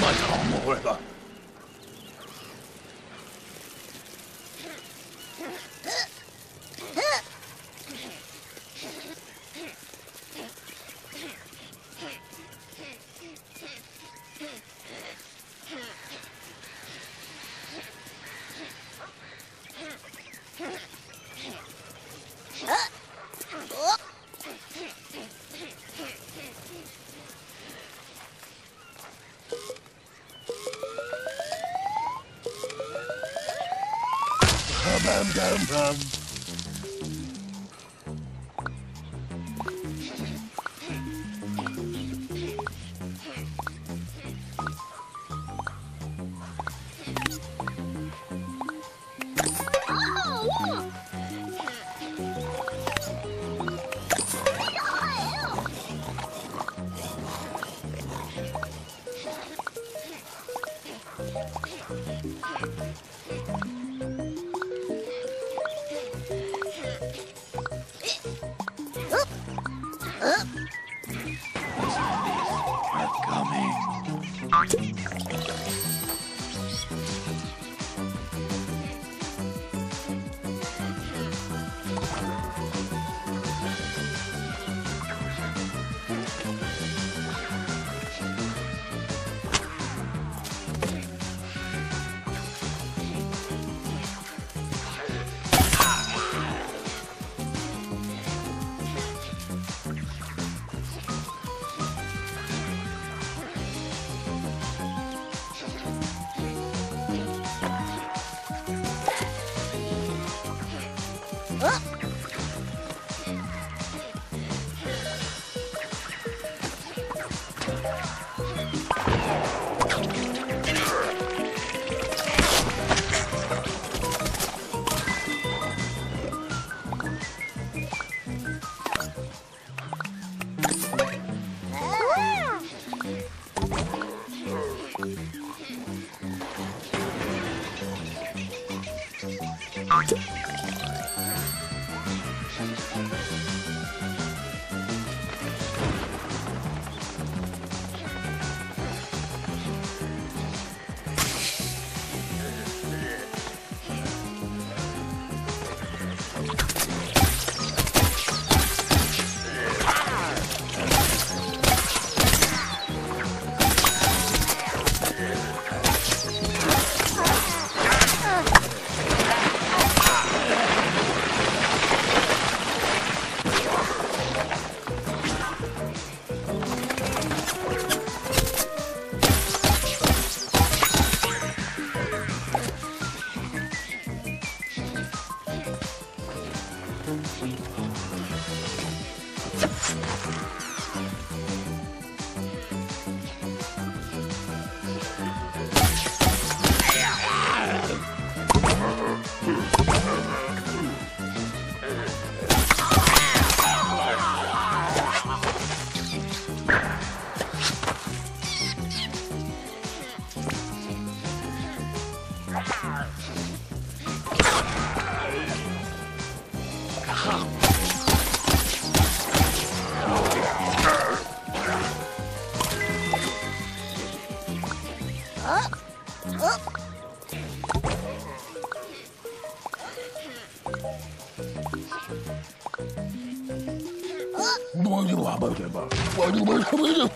慢着我的 from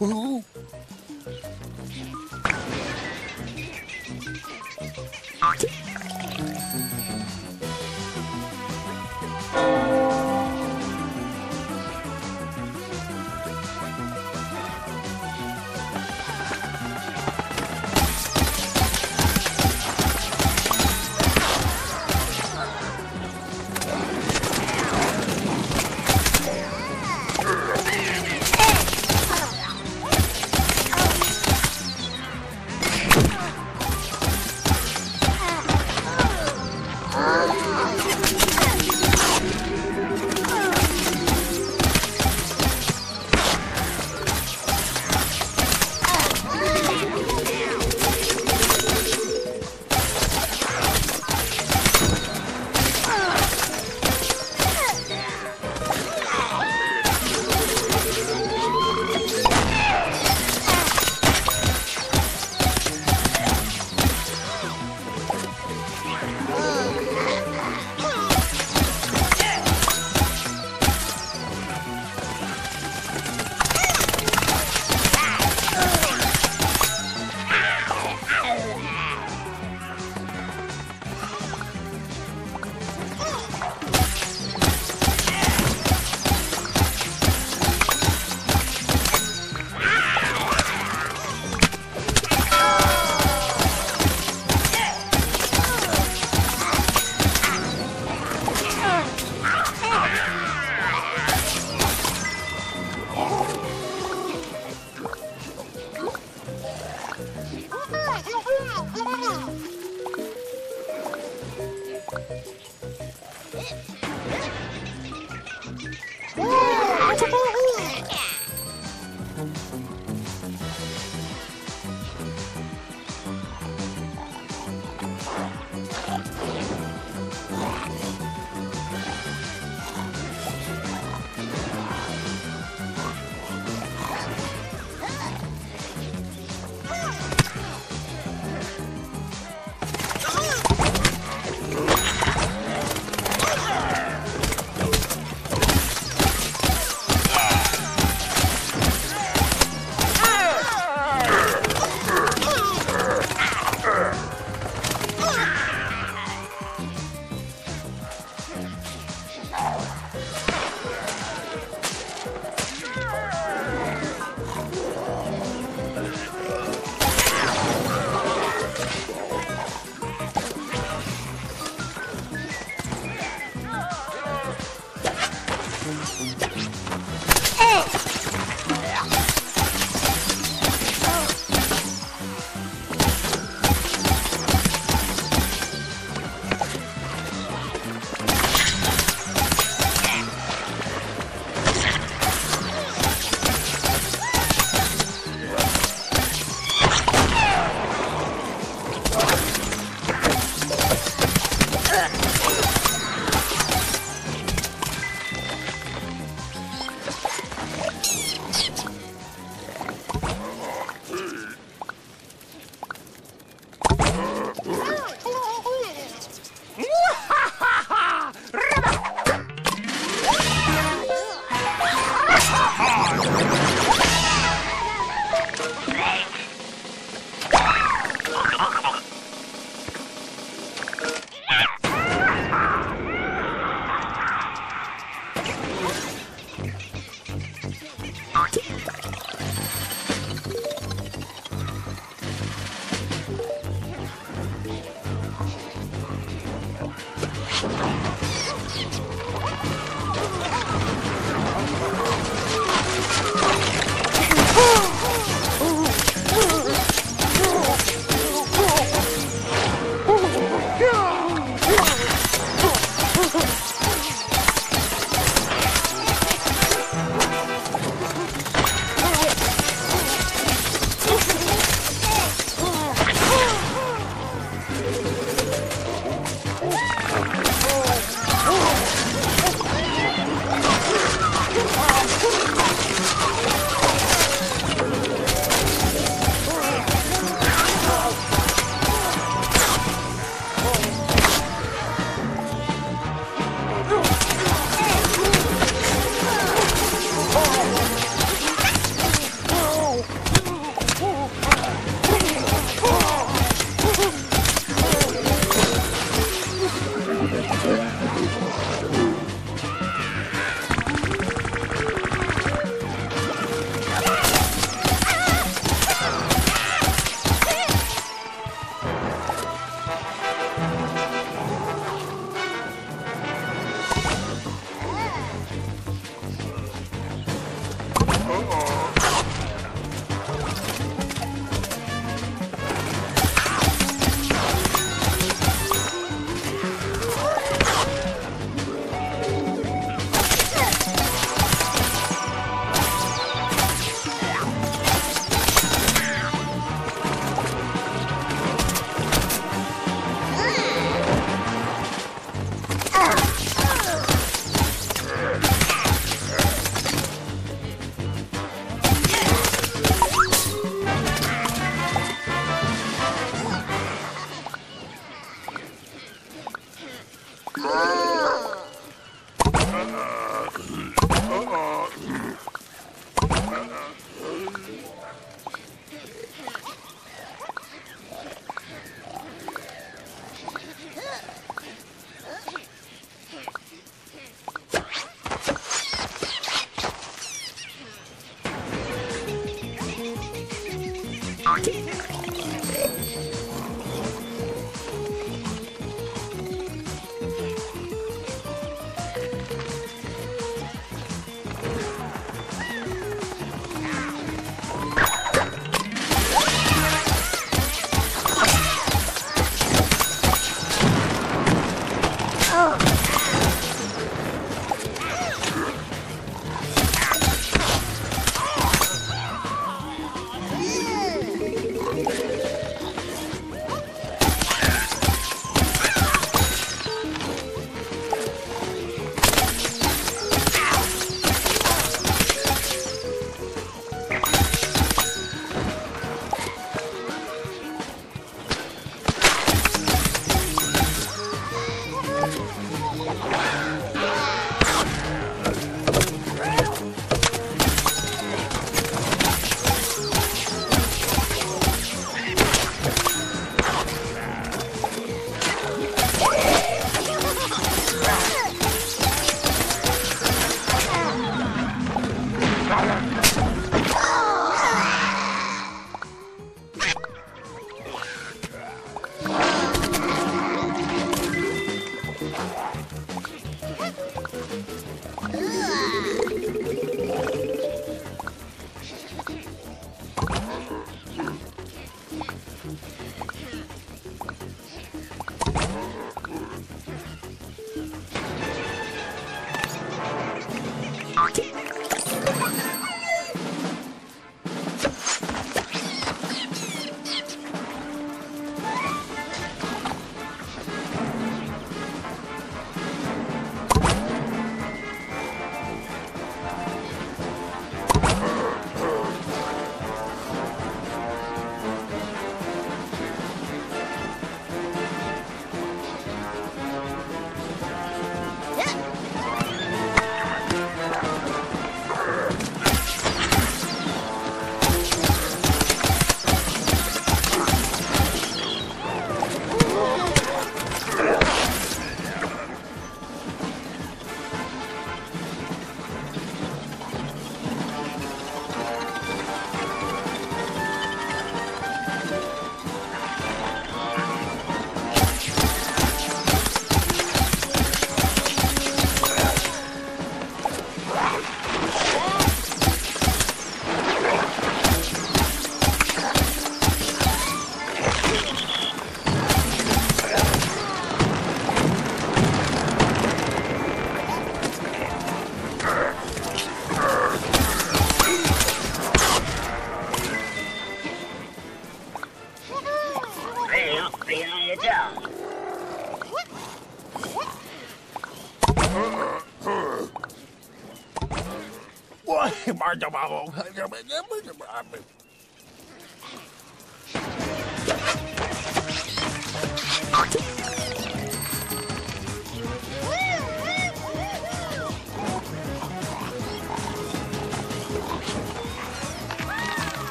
了。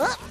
おっ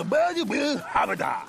The bird will have a die.